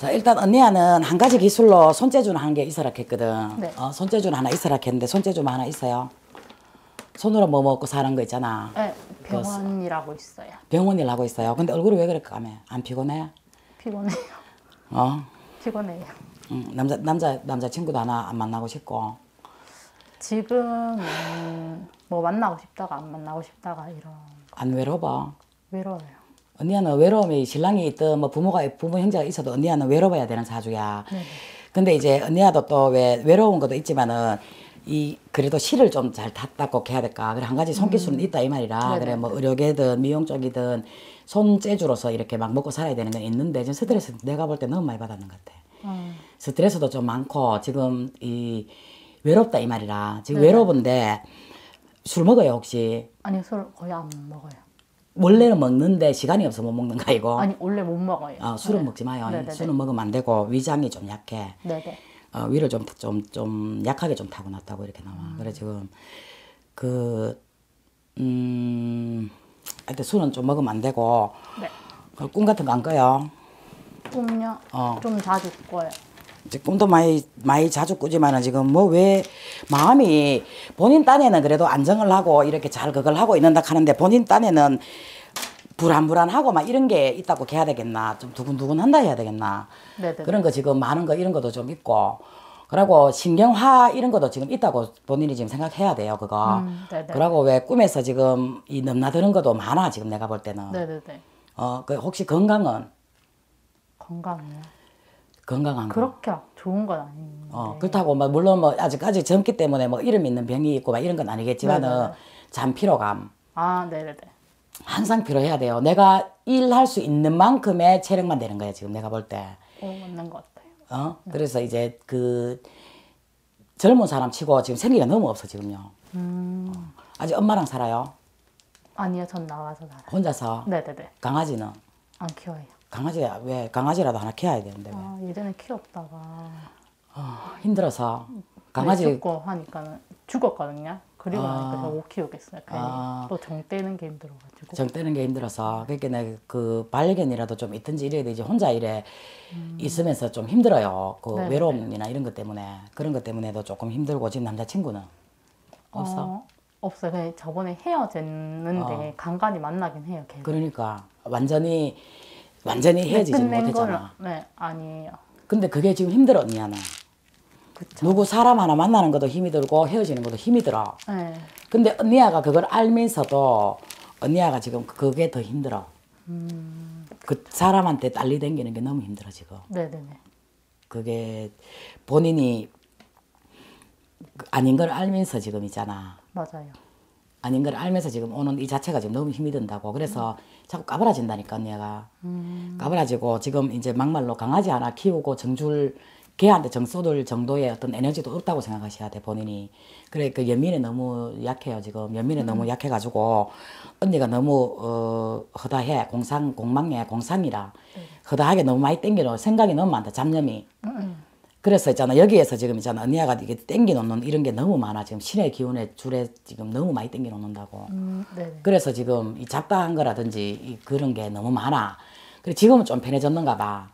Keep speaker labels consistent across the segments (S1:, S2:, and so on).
S1: 자 일단 언니야는 한 가지 기술로 손재주는 하는 게 있어라 했거든.
S2: 네.
S1: 어, 손재주는 하나 있어라 했는데 손재주만 하나 있어요. 손으로 뭐 먹고 사는 거 있잖아.
S2: 네, 병원이라고 있어요.
S1: 병원 일 하고 있어요. 근데 얼굴이 왜 그럴까 하면 안 피곤해?
S2: 피곤해요.
S1: 어?
S2: 피곤해요.
S1: 응, 남자 남자 남자 친구도 하나 안 만나고 싶고.
S2: 지금은 뭐 만나고 싶다가 안 만나고 싶다가 이런
S1: 안 외로워.
S2: 외로워요.
S1: 언니야는 외로움이 신랑이 있든 뭐 부모가 부모 형제가 있어도 언니야는 외로워야 되는 사주야.
S2: 네.
S1: 근데 이제 언니야도 또 왜 외로운 것도 있지만은 이 그래도 실을 좀 잘 닦고 해야 될까. 그래 한 가지 손기술은 있다 이 말이라.
S2: 음. 네네.
S1: 그래 뭐 의료계든 미용 쪽이든 손재주로서 이렇게 막 먹고 살아야 되는 건 있는데 지금 스트레스 내가 볼 때 너무 많이 받았는 것 같아.
S2: 음,
S1: 스트레스도 좀 많고 지금 이 외롭다 이 말이라. 지금
S2: 네네.
S1: 외로운데 술 먹어요 혹시?
S2: 아니 술 거의 안 먹어요.
S1: 원래는 먹는데 시간이 없어 못 먹는 거 이거.
S2: 아니 원래 못 먹어요.
S1: 어, 술은
S2: 네.
S1: 먹지 마요.
S2: 네네네.
S1: 술은 먹으면 안 되고 위장이 좀 약해.
S2: 네네.
S1: 어, 위를 좀 좀 좀 약하게 좀 타고났다고 이렇게 나와. 그래 지금 그 음, 하여튼 술은 좀 먹으면 안 되고
S2: 네.
S1: 그꿈 같은 거 안 꿔요.
S2: 꿈요?
S1: 어.
S2: 좀 자주 꿔요.
S1: 꿈도 많이 많이 자주 꾸지만은 지금 뭐 왜 마음이 본인 딴에는 그래도 안정을 하고 이렇게 잘 그걸 하고 있는다 하는데 본인 딴에는 불안불안하고 막 이런 게 있다고 해야 되겠나 좀 두근두근 한다 해야 되겠나
S2: 네네.
S1: 그런 거 지금 많은 거 이런 것도 좀 있고 그리고 신경화 이런 것도 지금 있다고 본인이 지금 생각해야 돼요 그거
S2: 음.
S1: 그러고 왜 꿈에서 지금 이 넘나드는 것도 많아 지금 내가 볼 때는
S2: 네네네.
S1: 어 그 혹시 건강은
S2: 건강이요.
S1: 건강한 거
S2: 그렇게 막 좋은 건 아닌데.
S1: 어, 그렇다고 뭐 물론 뭐 아직까지 젊기 때문에 뭐 이름 있는 병이 있고 막 이런 건 아니겠지만은
S2: 네네.
S1: 잠 피로감
S2: 아 네네네.
S1: 항상 필요해야 돼요. 내가 일할 수 있는 만큼의 체력만 되는 거야 지금 내가 볼 때.
S2: 어 맞는 것 같아요.
S1: 어? 그래서 이제 그 젊은 사람 치고 지금 생기가 너무 없어 지금요.
S2: 음
S1: 아직 엄마랑 살아요.
S2: 아니요 전 나와서 살아요.
S1: 혼자서.
S2: 네네네.
S1: 강아지는
S2: 안 키워요.
S1: 강아지 왜 강아지라도 하나 키워야 되는데 왜?
S2: 아 예전에 키웠다가
S1: 어, 힘들어서
S2: 강아지
S1: 강아지
S2: 죽고 하니까는 죽었거든요. 그리고
S1: 아.
S2: 나니까 저못 키우겠어요. 괜히
S1: 아.
S2: 또정 떼는 게 힘들어가지고.
S1: 정 떼는 게 힘들어서 그러니까 그 반려견이라도 좀 있든지 이래야 되지 혼자 이래 있으면서 좀 힘들어요 그
S2: 음. 네네.
S1: 외로움이나 이런 것 때문에 그런 것 때문에도 조금 힘들고 지금 남자친구는 없어
S2: 어, 없어요. 그냥 저번에 헤어졌는데
S1: 어.
S2: 간간히 만나긴 해요. 계속.
S1: 그러니까 완전히 완전히 헤어지지
S2: 끝낸
S1: 못했잖아
S2: 거는- 네 아니에요.
S1: 근데 그게 지금 힘들어 언니야는
S2: 그쵸.
S1: 누구 사람 하나 만나는 것도 힘이 들고 헤어지는 것도 힘이 들어
S2: 네.
S1: 근데 언니야가 그걸 알면서도 언니야가 지금 그게 더 힘들어
S2: 음.
S1: 그 사람한테 딸리 댕기는 게 너무 힘들어 지금
S2: 네네네.
S1: 그게 본인이 그 아닌 걸 알면서 지금 있잖아.
S2: 맞아요.
S1: 아닌 걸 알면서 지금 오는 이 자체가 지금 너무 힘이 든다고. 그래서 자꾸 까불어진다니까, 언니가.
S2: 음.
S1: 까불어지고 지금 이제 막말로 강아지 하나 키우고 정줄, 걔한테 정 쏟을 정도의 어떤 에너지도 없다고 생각하셔야 돼, 본인이. 그래, 그 연민에 너무 약해요, 지금. 연민에 너무 약해가지고, 언니가 너무, 어, 허다해. 공상, 공망해. 공상이라. 허다하게 너무 많이 땡기는 생각이 너무 많다, 잡념이.
S2: 음.
S1: 그래서 있잖아 여기에서 지금 있잖아 언니가 이게 땡기 놓는 이런 게 너무 많아 지금 신의 기운에 줄에 지금 너무 많이 땡기 놓는다고
S2: 음.
S1: 그래서 지금 이 잡다한 거라든지 이 그런 게 너무 많아 그래 지금은 좀 편해졌는가 봐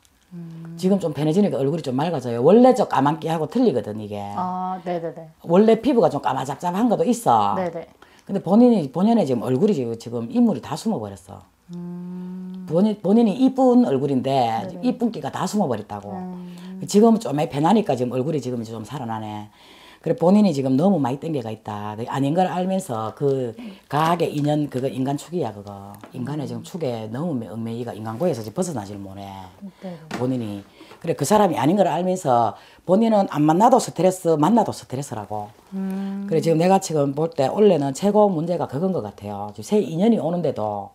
S1: 지금 좀 편해지니까 얼굴이 좀 맑아져요 원래 저 까만기하고 틀리거든 이게
S2: 아 네네네.
S1: 원래 피부가 좀 까마잡잡한 것도 있어
S2: 네네.
S1: 근데 본인이 본연의 지금 얼굴이 지금- 인물이 다 숨어버렸어
S2: 음.
S1: 본인, 본인이 이쁜 얼굴인데 이쁜기가 다 숨어버렸다고.
S2: 음.
S1: 지금 좀 많이 변하니까 지금 얼굴이 지금 좀 살아나네. 그래 본인이 지금 너무 많이 땡겨가 있다. 그 아닌 걸 알면서 그 가학의 인연 그거 인간 축이야 그거. 인간의 지금 축에 너무 얽매이가 인간고에서 지금 벗어나질 못해.
S2: 네.
S1: 본인이 그래 그 사람이 아닌 걸 알면서 본인은 안 만나도 스트레스 만나도 스트레스라고.
S2: 음.
S1: 그래 지금 내가 지금 볼 때 원래는 최고 문제가 그건 것 같아요. 새 인연이 오는데도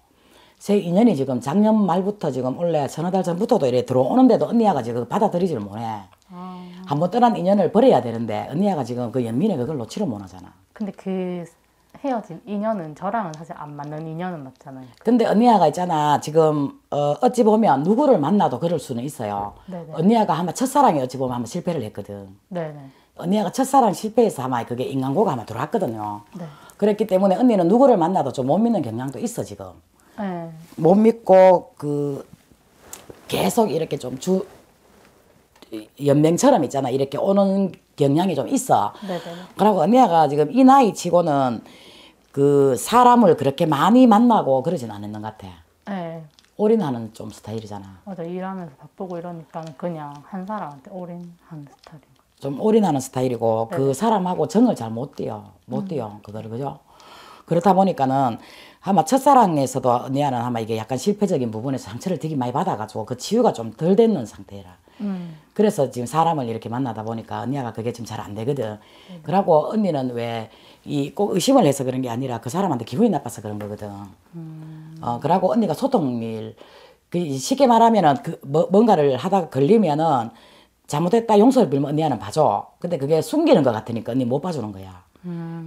S1: 새 인연이 지금 작년 말부터 지금 원래 서너 달 전부터도 이래 들어오는데도 언니야가 지금 받아들이지를 못해.
S2: 아.
S1: 한번 떠난 인연을 버려야 되는데 언니야가 지금 그 연민에 그걸 놓지를 못하잖아.
S2: 근데 그 헤어진 인연은 저랑은 사실 안 맞는 인연은 맞잖아요.
S1: 근데 언니야가 있잖아 지금 어, 어찌 보면 누구를 만나도 그럴 수는 있어요.
S2: 네네.
S1: 언니야가 한번 첫사랑이 어찌 보면 한번 실패를 했거든.
S2: 네네.
S1: 언니야가 첫사랑 실패해서 아마 그게 인간고가 아마 들어왔거든요.
S2: 네.
S1: 그랬기 때문에 언니는 누구를 만나도 좀 못 믿는 경향도 있어 지금.
S2: 네.
S1: 못 믿고 그 계속 이렇게 좀 주 연맹처럼 있잖아. 이렇게 오는 경향이 좀 있어.
S2: 네네.
S1: 그러고 언니가 지금 이 나이 치고는 그 사람을 그렇게 많이 만나고 그러진 않았는 것 같아.
S2: 네.
S1: 올인하는 좀 스타일이잖아.
S2: 맞아 일하면서 바쁘고 이러니까는 그냥 한 사람한테 올인하는 스타일인 거.
S1: 좀 올인하는 스타일이고
S2: 네.
S1: 그 사람하고 정을 잘 못 띄어 못 띄어 그거를 그죠 그렇다 보니까는 아마 첫사랑에서도 언니야는 아마 이게 약간 실패적인 부분에서 상처를 되게 많이 받아가지고 그 치유가 좀 덜 됐는 상태라
S2: 음.
S1: 그래서 지금 사람을 이렇게 만나다 보니까 언니가 그게 좀 잘 안 되거든 그러고 언니는 왜 이 꼭 의심을 해서 그런 게 아니라 그 사람한테 기분이 나빠서 그런 거거든 어 그러고 언니가 소통일 그 쉽게 말하면은 그 뭐, 뭔가를 하다가 걸리면은 잘못했다 용서를 빌면 언니는 봐줘. 근데 그게 숨기는 것 같으니까 언니 못 봐주는 거야.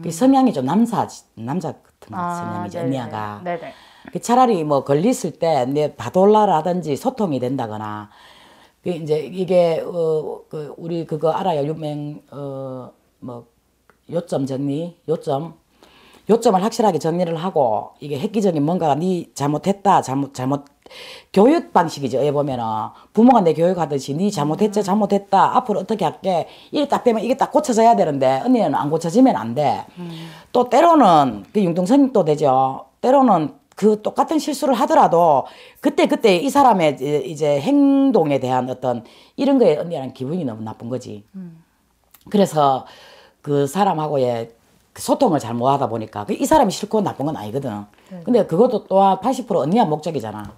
S1: 그 성향이 좀 남사 남자 같은 성향이지
S2: 네네.
S1: 언니가.
S2: 네네.
S1: 그 차라리 뭐 걸렸을 때내 바돌라라든지 소통이 된다거나 그 이제 이게 어그 우리 그거 알아요 유명 어뭐 요점 정리 요점 요점을 확실하게 정리를 하고 이게 획기적인 뭔가가 네 잘못했다 잘못 잘못 교육 방식이죠. 에 보면은 부모가 내 교육하듯이 네 잘못했지 잘못했다 앞으로 어떻게 할게 이게 딱 되면 이게 딱 고쳐져야 되는데 언니는 안 고쳐지면 안 돼. 또 때로는 그 융통성도 되죠. 때로는 그 똑같은 실수를 하더라도 그때 그때 이 사람의 이제- 행동에 대한 어떤 이런 거에 언니랑 기분이 너무 나쁜 거지. 그래서 그 사람하고의 그 소통을 잘 못하다 보니까 그이 사람이 싫고 나쁜 건 아니거든. 근데 그것도 또한 80% 언니야 목적이잖아.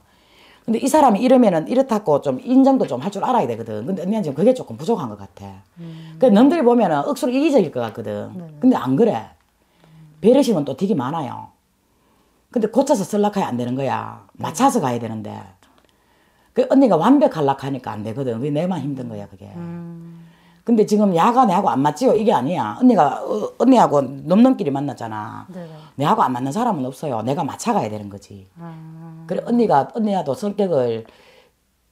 S1: 근데 이 사람이 이러면은 이렇다고 좀 인정도 좀 할 줄 알아야 되거든. 근데 언니는 지금 그게 조금 부족한 것 같아. 그 남들이 보면은 억수로 이기적일 것 같거든. 근데 안 그래. 배려심은 또 되게 많아요. 근데 고쳐서 쓸락하야 안 되는 거야. 맞춰서 가야 되는데. 그 언니가 완벽하려고 하니까 안 되거든. 그게 내만 힘든 거야, 그게. 근데 지금 야가 내하고 안 맞지요? 이게 아니야. 언니가, 어, 언니하고 넘넘끼리 만났잖아.
S2: 네네.
S1: 내하고 안 맞는 사람은 없어요. 내가 맞춰가야 되는 거지.
S2: 아,
S1: 그래, 언니가, 언니야도 성격을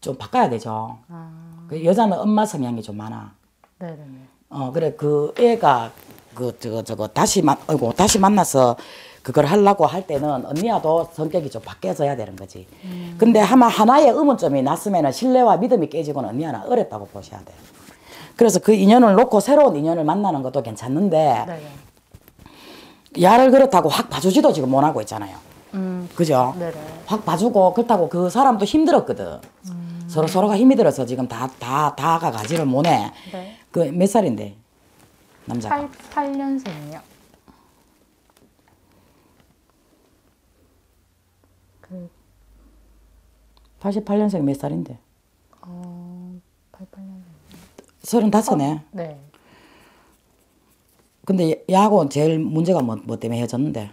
S1: 좀 바꿔야 되죠.
S2: 아,
S1: 그 여자는 엄마 성향이 좀 많아.
S2: 네네네.
S1: 어, 그래, 그 애가, 그, 저거, 저거, 다시 만, 아이고, 다시 만나서 그걸 하려고 할 때는 언니야도 성격이 좀 바뀌어져야 되는 거지. 근데 아마 하나의 의문점이 났으면 신뢰와 믿음이 깨지고는 언니야는 어렵다고 보셔야 돼. 그래서 그 인연을 놓고 새로운 인연을 만나는 것도 괜찮는데,
S2: 네네.
S1: 야를 그렇다고 확 봐주지도 지금 못하고 있잖아요.
S2: 음,
S1: 그죠?
S2: 네네.
S1: 확 봐주고 그렇다고 그 사람도 힘들었거든. 서로 서로가 힘이 들어서 지금 다 다 다가 가지를 못해.
S2: 네.
S1: 그 몇 살인데 남자가?
S2: 8, 8년생이요. 그,
S1: 88년생 몇 살인데?
S2: 어, 88년생.
S1: 서른다섯네.
S2: 네.
S1: 근데 야하고 제일 문제가 뭐, 뭐 때문에 헤어졌는데?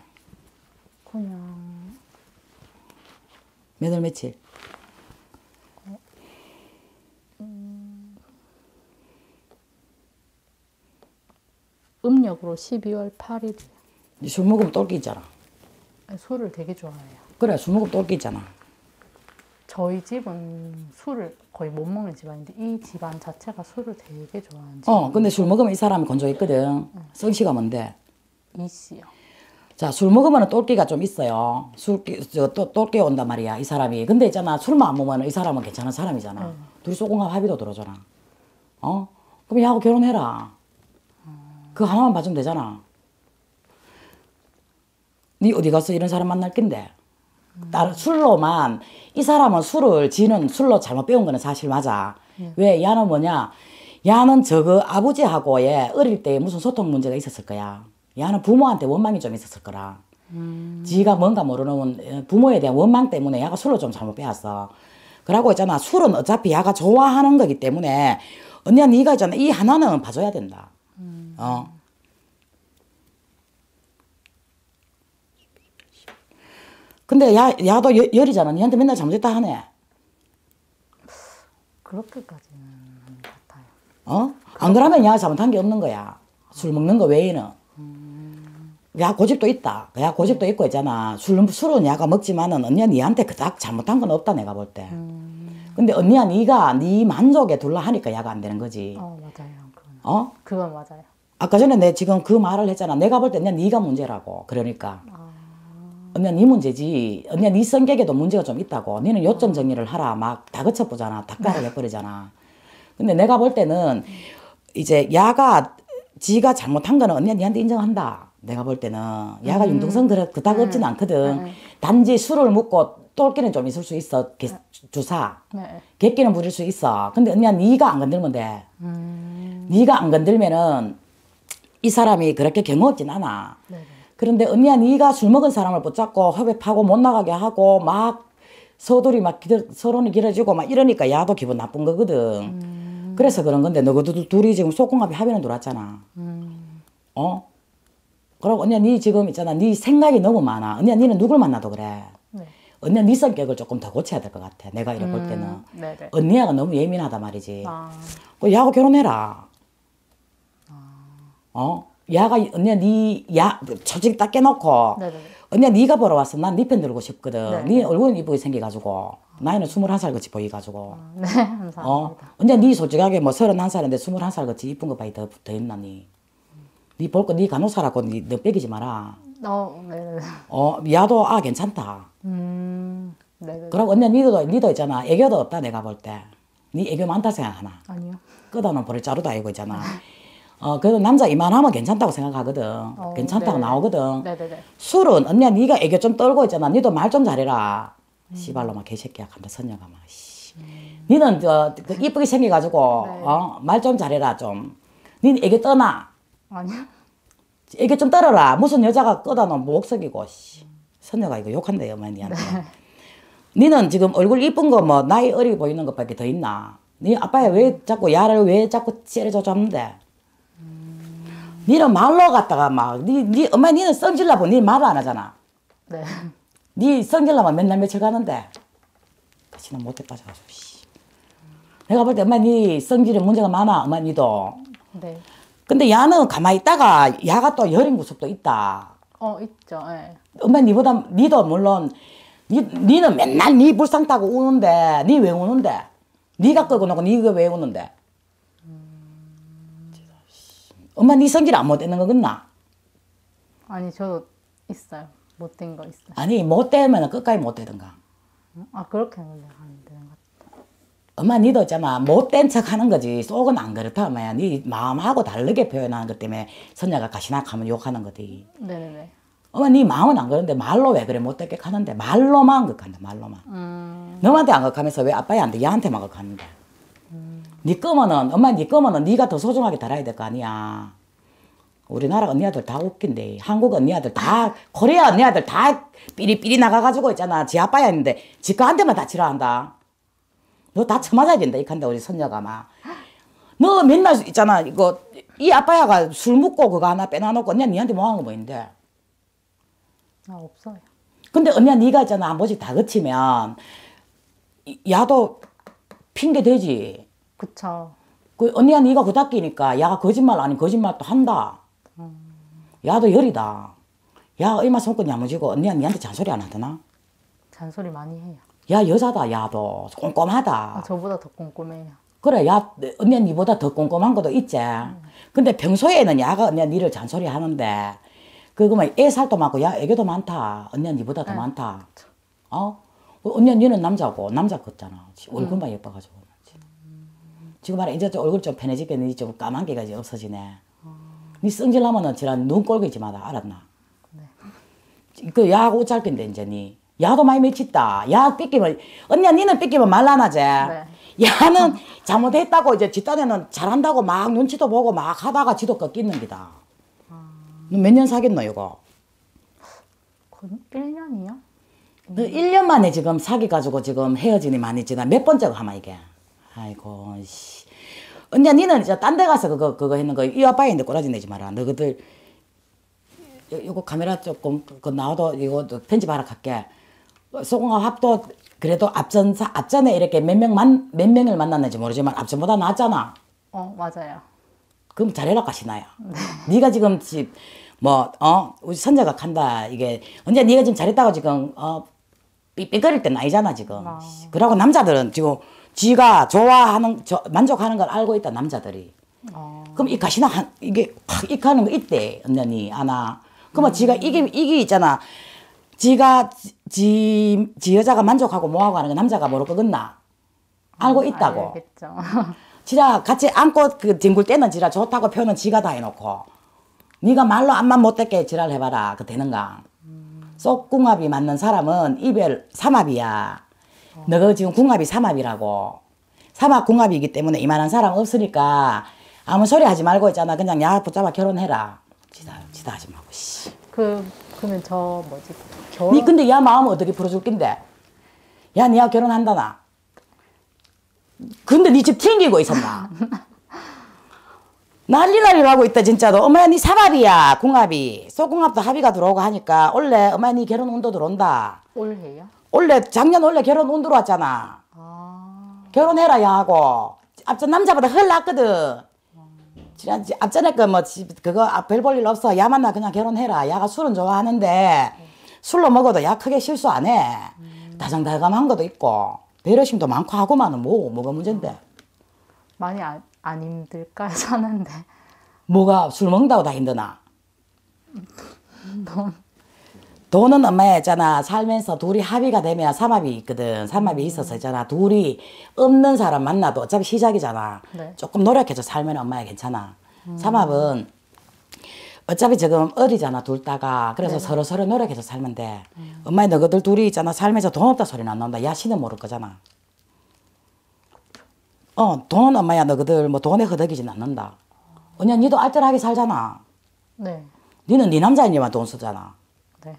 S2: 그냥,
S1: 몇 월 며칠?
S2: 음력으로 12월 8일이요.
S1: 술 먹으면 똘끼 있잖아.
S2: 술을 되게 좋아해요.
S1: 그래, 술 먹으면 똘끼 있잖아.
S2: 저희 집은 술을 거의 못 먹는 집안인데 이 집안 자체가 술을 되게 좋아하는 집.
S1: 어, 근데 술 먹으면 이 사람이 건조했거든. 성씨가 뭔데?
S2: 이 씨요.
S1: 자, 술 먹으면 똘끼가 좀 있어요. 술, 저, 또, 똘끼 온단 말이야, 이 사람이. 근데 있잖아, 술만 안 먹으면 이 사람은 괜찮은 사람이잖아. 둘이 소금과 합의도 들어줘라. 어? 그럼 얘하고 결혼해라. 그거 하나만 봐주면 되잖아. 니 어디 가서 이런 사람 만날 낀데? 다른 술로만, 이 사람은 술을 지는 술로 잘못 배운 거는 사실 맞아. 왜? 야는 뭐냐? 야는 저거 아버지하고의 어릴 때 무슨 소통 문제가 있었을 거야. 야는 부모한테 원망이 좀 있었을 거라. 지가 뭔가 모르는 원- 부모에 대한 원망 때문에 야가 술로 좀 잘못 빼앗어. 그러고 있잖아. 술은 어차피 야가 좋아하는 거기 때문에 언니야 네가 있잖아. 이 하나는 봐줘야 된다. 어. 근데 야, 야도 여- 열이잖아. 니한테 맨날 잘못했다 하네.
S2: 그렇게까지는 같아요.
S1: 어? 안 그러면 야 잘못한 게 없는 거야. 술 먹는 거 외에는. 야 고집도 있다. 야 고집도 있고 있잖아. 술, 술은 야가 먹지만은 언니야 니한테 그닥 잘못한 건 없다 내가 볼 때. 근데 언니야 니가 네 만족에 둘라 하니까 야가 안 되는 거지.
S2: 어 맞아요. 그건
S1: 어?
S2: 그건 맞아요.
S1: 아까 전에 내 지금 그 말을 했잖아. 내가 볼 때 언니야 니가 문제라고. 그러니까. 언니야 니 문제지. 언니야 니 성격에도 문제가 좀 있다고. 니는 요점 정리를 하라. 막 다그쳐 보잖아. 닭가를 해버리잖아. 근데 내가 볼 때는 이제 야가 지가 잘못한 거는 언니가 니한테 인정한다. 내가 볼 때는 야가 융통성 그렇 그닥 없진 않거든. 단지 술을 먹고 똘끼는 좀 있을 수 있어. 개- 주사.
S2: 네.
S1: 객기는 부릴 수 있어. 근데 언니야 네가 안 건들면 돼. 네가 안 건들면은 이 사람이 그렇게 경우 없진 않아.
S2: 네네.
S1: 그런데 언니야 네가 술 먹은 사람을 붙잡고 협업하고 못 나가게 하고 막 서둘이 막 기들, 서론이 길어지고 막 이러니까 야도 기분 나쁜 거거든. 그래서 그런 건데 너희들 둘이 지금 속궁합이 합의는 들어왔잖아. 어? 그리고 언니야 네 지금 있잖아. 네 생각이 너무 많아. 언니야 니는 누굴 만나도 그래.
S2: 네.
S1: 언니야 네 성격을 조금 더 고쳐야 될 것 같아. 내가 이래 볼 때는.
S2: 음, 네네.
S1: 언니야가 너무 예민하다 말이지.
S2: 아,
S1: 그 야하고 결혼해라. 어? 야가 언니야 네야 솔직히 딱 깨놓고
S2: 네네.
S1: 언니야 네가 보러 왔어. 난 네 편 들고 싶거든.
S2: 네.
S1: 네 얼굴은 이쁘게 생겨가지고 나이는 스물한 살 같이 보이가지고.
S2: 네, 감사합니다.
S1: 어? 언니야 네 솔직하게 뭐 서른한 살인데 스물한 살 같이 이쁜 거 봐이 더, 더 있나 니. 네 볼 거 네 간호사라고 니, 너 빼기지 마라.
S2: 어, 네네.
S1: 어? 야도 아 괜찮다.
S2: 음, 네네.
S1: 그리고 언니야 니도 니도 있잖아. 애교도 없다 내가 볼 때. 네 애교 많다 생각하나.
S2: 아니요.
S1: 끄다는 버릴 자루도 아니고 있잖아. 어, 그래도 남자 이만하면 괜찮다고 생각하거든. 괜찮다고
S2: 네.
S1: 나오거든.
S2: 네네네.
S1: 술은 언니야 네가 애교 좀 떨고 있잖아. 니도 말 좀 잘해라. 씨발로 막 개새끼야 간다 선녀가 막. 씨. 니는 저그 이쁘게 생겨가지고
S2: 네.
S1: 어? 말 좀 잘해라 좀. 니는 애교 떠나.
S2: 아니요.
S1: 애교 좀 떨어라. 무슨 여자가 끄다놓은 목석이고 씨. 선녀가 이거 욕한대요 어머니한테. 니는 지금 얼굴 이쁜 거 뭐 나이 어리게 보이는 것밖에 더 있나? 니 아빠야 왜 자꾸 야를 왜 자꾸 째려줘 잡는데? 니는 말로 갖다가 막, 니, 니, 엄마 니는 성질나고 니 말을 안 하잖아.
S2: 네.
S1: 니 성질나면 맨날 며칠 가는데. 다시는 못해 빠져가지고, 씨. 내가 볼 때 엄마 니 성질에 문제가 많아, 엄마 니도.
S2: 네.
S1: 근데 야는 가만히 있다가 야가 또 여린 구석도 있다.
S2: 어, 있죠. 예.
S1: 엄마 니보다 니도 물론 니, 니는 맨날 니 불상 타고 우는데 니 왜 우는데? 니가 끄고 놓고 니가 왜 우는데? 엄마 니 성질 안 못되는 거 같나?
S2: 아니, 저도 있어요. 못된 거 있어요.
S1: 아니 못되면 끝까지 못되던가.
S2: 아, 그렇게는 안 되는 것 같아요.
S1: 엄마 니도 있잖아 못된 척 하는 거지. 속은 안 그렇다 엄마야. 니 마음하고 다르게 표현하는 것 때문에 선녀가 가시나하면 욕하는 거지.
S2: 네네네.
S1: 엄마 니 마음은 안 그런데 말로 왜 그래? 못되게 하는데 말로만 극한다 말로만.
S2: 음,
S1: 너한테 안 극하면서 왜 아빠한테 얘한테만 극하는데 네 거면은 엄마 네 거면은 네가 더 소중하게 달아야 될 거 아니야. 우리나라 언니들 다 웃긴데 한국 언니들 다 코리아 언니들 다 삐리삐리 나가가지고 있잖아. 지 아빠야 했는데 지가한테만 다 지랄한다 너다 쳐맞아야 된다 이칸데 우리 손녀가 막 너 맨날 있잖아 이거 이 아빠야가 술 먹고 그거 하나 빼놔놓고 언니야 니한테 뭐 하는 거 뭐인데?
S2: 아, 없어요.
S1: 근데 언니야 네가 있잖아 한 번씩 다 거치면 이- 야도 핑계 대지.
S2: 그쵸.
S1: 그 언니야 네가 그닥기니까 야가 거짓말 아닌 거짓말 또 한다. 야도 열이다. 야 얼마 손끝 야무지고 언니야 니한테 잔소리 안 하더나?
S2: 잔소리 많이 해요.
S1: 야 여자다. 야도 꼼꼼하다.
S2: 아, 저보다 더 꼼꼼해요.
S1: 그래 야 언니야 니보다 더 꼼꼼한 것도 있지. 근데 평소에는 야가 언니야 니를 잔소리 하는데 그거만 애 살도 많고 야 애교도 많다. 언니야 니보다 더 많다. 어? 그 언니야 니는 남자고 남자 같잖아. 얼굴만 예뻐가지고. 지금 말해 이제 좀 얼굴 좀 편해지겠니 좀 까만 게가 이제 없어지네. 니 성질나면은 지랄 눈 꼴기지 마라. 알았나? 그 야하고 옷잘 건데 이제 니 야도 많이 미쳤다. 야 삐끼면 언니야 니는 삐끼면 말안 하지 야는 잘못했다고 이제 뒷단에는 잘한다고 막 눈치도 보고 막 하다가 지도 꺾이는 기다. 너몇년 사귀었노 이거?
S2: 거의 1년이요?
S1: 너 1년 만에 지금 사귀가지고 지금 헤어지니 많이 지나. 몇 번째고 하마 이게? 아이고 씨. 언니야 니는 이제 딴 데 가서 그거 그거 했는 거 이 아빠인데 꼬라지 내지 마라. 너희들 요, 요거 카메라 조금 그 나와도 이거 또 편집하러 갈게 소공학 합도 그래도 앞전 사 앞전에 이렇게 몇 명만 몇 명을 만났는지 모르지만 앞전보다 낫잖아
S2: 어, 맞아요.
S1: 그럼 잘해라 가시나요? 네 가 지금 집 뭐어 우리 선자가 간다 이게 언제 네가 지금 잘했다고 지금 어 삐삐거릴 땐 아니잖아 지금.
S2: 아.
S1: 그러고 남자들은 지금 지가 좋아하는 저, 만족하는 걸 알고 있다 남자들이.
S2: 어,
S1: 그럼 이 가시나 한, 이게 확 익하는 거 있대 언니 아나. 그러면 지가 이게 이게 있잖아. 지가 지, 지 여자가 만족하고 뭐하고 하는 거 남자가 모를 거겠나? 알고 있다고.
S2: 알겠죠.
S1: 지라 같이 안고 그 뒹굴 때는 지라 좋다고 표현은 지가 다 해놓고. 네가 말로 암만 못됐게 지랄 해봐라. 그 되는가? 쏙궁합이 맞는 사람은 이별 삼합이야. 너가 지금 궁합이 삼합이라고. 삼합 궁합이기 때문에 이만한 사람 없으니까 아무 소리 하지 말고 있잖아. 그냥 야 붙잡아 결혼해라. 지다 지다 하지 말고 씨.
S2: 그 그러면 저 뭐지
S1: 니 근데 야 마음 어떻게 풀어줄 낀데? 야, 니야 결혼한다 나. 근데 니 집 튕기고 있었나? 난리 난리 하고 있다 진짜로. 엄마야 니 사합이야 궁합이. 소궁합도 합의가 들어오고 하니까 원래 엄마야 니 결혼 운도 들어온다.
S2: 올해요?
S1: 원래 작년 원래 결혼 운 들어왔잖아.
S2: 아
S1: 결혼해라 야 하고 앞전 남자보다 훨 낫거든. 지난 지- 앞전에 그 뭐 그거 별 볼 일 없어. 야 만나 그냥 결혼해라. 야가 술은 좋아하는데 술로 먹어도 야 크게 실수 안 해. 다정다감한 것도 있고 배려심도 많고 하고만은 뭐 뭐가 문제인데.
S2: 많이 안, 안 힘들까요 사는데.
S1: 뭐가 술 먹는다고 다 힘드나?
S2: 돈.
S1: 돈은 엄마 있잖아. 살면서 둘이 합의가 되면 삼합이 있거든. 삼합이 있어서 있잖아. 둘이 없는 사람 만나도 어차피 시작이잖아.
S2: 네.
S1: 조금 노력해서 살면 엄마야 괜찮아. 삼합은 어차피 지금 어리잖아 둘 다가 그래서 서로 서로 노력해서 살면 돼 엄마야 너희들 둘이 있잖아 살면서 돈 없다 소리는 안 나온다 야 씨는 모를 거잖아 어 돈은 엄마야 너희들 뭐 돈에 허덕이진 않는다 언니 니도 알뜰하게 살잖아
S2: 네.
S1: 니는 네 남자인데만 돈 쓰잖아
S2: 네.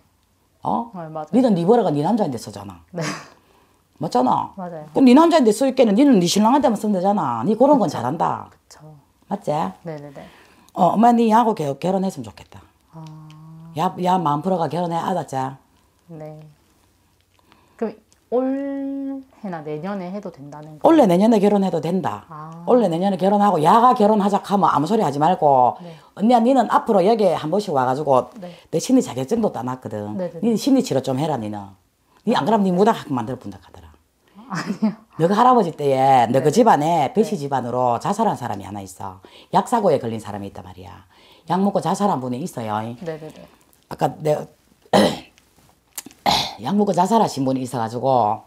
S1: 어?
S2: 네, 맞아요.
S1: 니는 네 벌어가 네 남자인데 쓰잖아.
S2: 네.
S1: 맞잖아.
S2: 맞아요.
S1: 그럼 네 남자인데 쓸 게는 니는 네 신랑한테만 쓰면 되잖아. 니 그런 건 잘한다.
S2: 저
S1: 맞지?
S2: 네네네.
S1: 어, 엄마 니하고 겨- 결혼했으면 좋겠다.
S2: 아
S1: 야, 야 마음 풀어가 결혼해. 알았지?
S2: 네. 그럼 올해나 내년에 해도 된다는 거?
S1: 올해 내년에 결혼해도 된다.
S2: 아.
S1: 올해 내년에 결혼하고 야가 결혼하자 하면 아무 소리 하지 말고
S2: 네.
S1: 언니야 니는 앞으로 여기에 한 번씩 와가지고
S2: 네.
S1: 내 심리 자격증도 따놨거든.
S2: 네 네네.
S1: 니는 심리 치료 좀 해라 니는. 니안 그러면 니 무당 학교 만들어 본다 하더라.
S2: 아니요.
S1: 너가 할아버지 때에 너그
S2: 네.
S1: 집안에 배시 집안으로 자살한 사람이 하나 있어. 약사고에 걸린 사람이 있단 말이야. 약 먹고 자살한 분이 있어요.
S2: 네네네.
S1: 아까 내가 약 먹고 자살하신 분이 있어가지고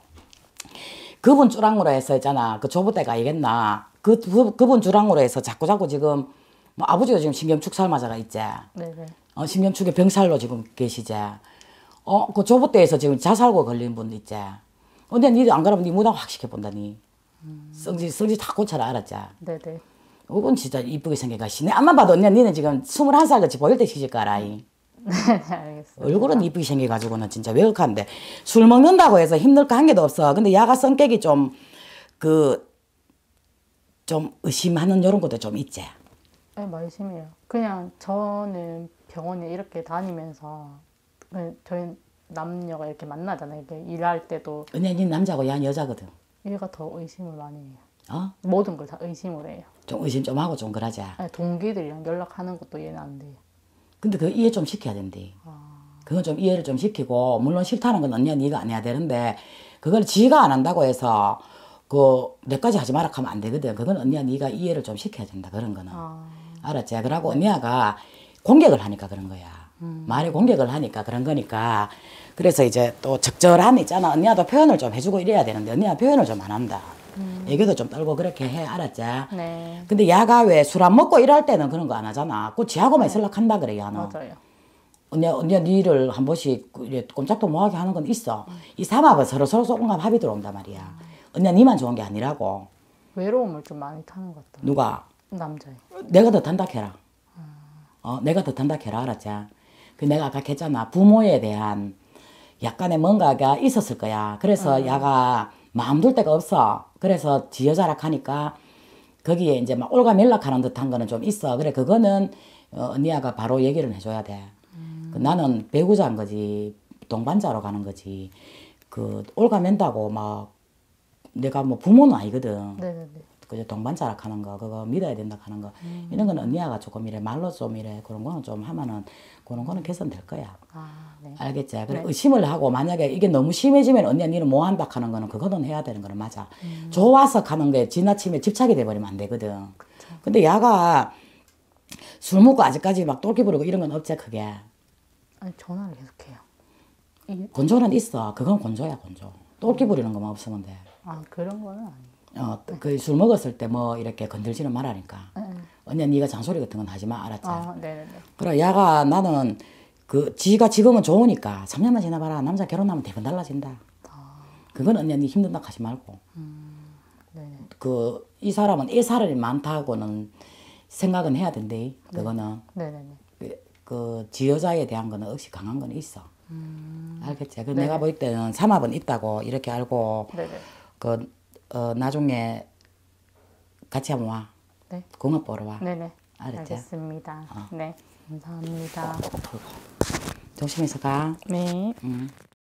S1: 그분 주랑으로 해서 있잖아. 그 조부대가 알겠나. 그, 그 그분 주랑으로 해서 자꾸 자꾸 지금 뭐 아버지가 지금 신경축살 맞아가 있지.
S2: 네네.
S1: 어, 신경축에 병살로 지금 계시지. 어, 그 조부대에서 지금 자살고 걸린 분도 있지. 근데 니도 안 그러면 니 무당 확 시켜본다니. 성지, 성지 다 고쳐라, 알았지?
S2: 네네.
S1: 이건 진짜 이쁘게 생겨가시. 내 앞만 봐도 언니, 니는 지금 21살 같이 보일 때 시집 가라. 이.
S2: 네, 알겠습니다.
S1: 얼굴은 이쁘게 생겨가지고는 진짜 외국한데 술 먹는다고 해서 힘들 거한 개도 없어. 근데 야가 성격이 좀, 그, 좀 의심하는 이런 것도 좀 있지.
S2: 네, 말심이에요. 그냥 저는 병원에 이렇게 다니면서 그 저희 남녀가 이렇게 만나잖아요. 이렇게 일할 때도
S1: 니 남자고 야 여자거든.
S2: 얘가 더 의심을 많이 해요.
S1: 어?
S2: 모든 걸 다 의심을 해요.
S1: 좀 의심 좀 하고 좀 그러자.
S2: 아니, 동기들이랑 연락하는 것도 얘는 안 돼요.
S1: 근데 그 이해 좀 시켜야 된대. 그건 좀 이해를 좀 시키고 물론 싫다는 건 언니야 네가 안 해야 되는데 그걸 지가 안 한다고 해서 그 내까지 하지 마라 하면 안 되거든. 그건 언니야 네가 이해를 좀 시켜야 된다 그런 거는.
S2: 아,
S1: 알았지? 그러고 언니야가 공격을 하니까 그런 거야. 말에 공격을 하니까 그런 거니까 그래서 이제 또 적절함 있잖아. 언니야도 표현을 좀 해주고 이래야 되는데 언니야 표현을 좀 안 한다. 애교도 좀 떨고 그렇게 해. 알았지?
S2: 네.
S1: 근데 야가 왜 술 안 먹고 일할 때는 그런 거 안 하잖아. 그 지하고만 있으려고 한다 그래, 야는.
S2: 맞아요.
S1: 언니, 언니, 니를 한 번씩 꼼짝도 못하게 하는 건 있어. 이 삼합은 서로 서로 조금 합이 들어온단 말이야. 언니, 니만 좋은 게 아니라고.
S2: 외로움을 좀 많이 타는 것 같아요.
S1: 누가?
S2: 남자애.
S1: 내가 더 단다 해라. 어, 내가 더 단다 해라, 알았지? 그 내가 아까 했잖아. 부모에 대한 약간의 뭔가가 있었을 거야. 그래서 야가 마음 둘 데가 없어. 그래서 지 여자락 하니까 거기에 이제 막 올가밀락하는 듯한 거는 좀 있어. 그래, 그거는 어, 언니야가 바로 얘기를 해줘야 돼. 그 나는 배구자인 거지, 동반자로 가는 거지. 그 올가맨다고 막 내가 뭐 부모는 아니거든.
S2: 네네네.
S1: 그저 동반자라 하는 거 그거 믿어야 된다 하는 거. 이런 거는 언니야가 조금 이래 말로 좀 이래 그런 거는 좀 하면은 그런 거는 개선될 거야.
S2: 아, 네.
S1: 알겠지? 그래
S2: 네.
S1: 의심을 하고 만약에 이게 너무 심해지면 언니야 니는 뭐 한다 하는 거는 그거는 해야 되는 거는 맞아. 좋아서 가는 게 지나치면 집착이 돼버리면 안 되거든. 근데 야가 술 먹고 아직까지 막 똘끼 부리고 이런 건 없지 그게?
S2: 아니, 전화를 계속해요. 이,
S1: 건조는 있어. 그건 건조야 건조. 똘끼 부리는 것만 없으면 돼.
S2: 아, 그런 거는 아니에요.
S1: 어, 그 술 먹었을 때 뭐 이렇게 건들지는 말라니까.
S2: 네.
S1: 언니야 네가 잔소리 같은 건 하지 마 알았지?
S2: 아, 네네네.
S1: 그래 야가 나는 그 지가 지금은 좋으니까 3년만 지나봐라 남자 결혼하면 대번 달라진다. 그건 언니야 네 힘든다 하지 말고.
S2: 네네.
S1: 그이 사람은 이 사람이 많다고는 생각은 해야 된대. 그거는
S2: 네네네.
S1: 그, 그 지 여자에 대한 거는 역시 강한 건 있어. 알겠지? 그 내가 볼 때는 삼합은 있다고 이렇게 알고
S2: 네네.
S1: 그 어, 나중에 같이 한번 와.
S2: 네.
S1: 공업 보러 와.
S2: 네네.
S1: 알았지?
S2: 알겠습니다. 네. 감사합니다.
S1: 조심해서 가.
S2: 네.
S1: 응.